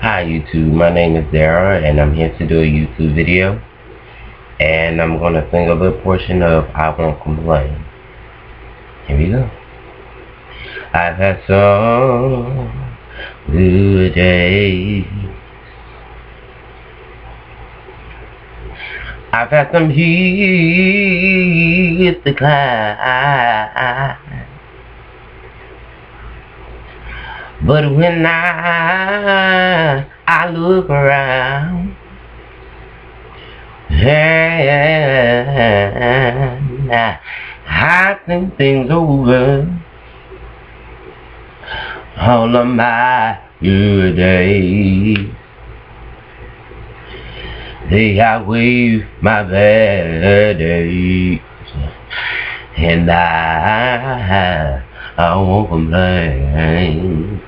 Hi YouTube, my name is Daryl and I'm here to do a YouTube video and I'm going to sing a little portion of I Won't Complain. Here we go. I've had some good days I've had some heat to climb But when I I look around and I think things over all of my good days. They outweigh my bad days. And I I won't complain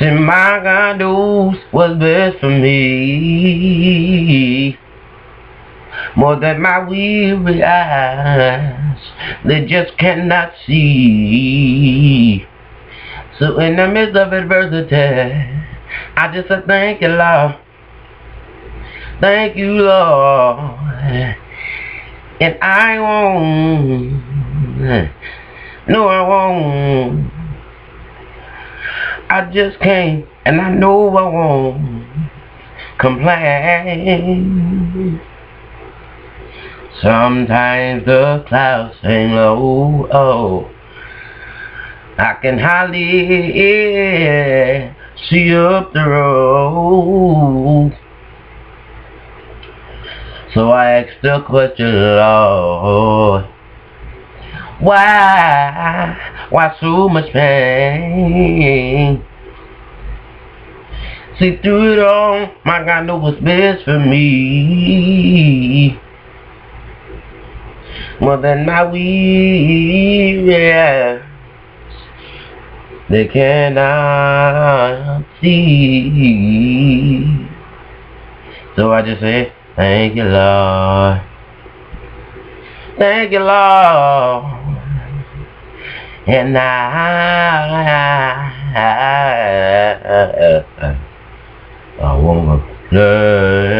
See, my God knows what's best for me. More than my weary eyes, they just cannot see. So in the midst of adversity, I just say thank you, Lord. Thank you, Lord. And I won't. No, I won't. I just can't, and I know I won't complain. Sometimes the clouds hang low, oh, I can hardly see up the road. So I ask the question, Lord, why, why so much pain? See through it all, my God knows what's best for me. More than my weary they cannot see. So I just say, thank you, Lord. Thank you, Lord. And I, I, wanna play.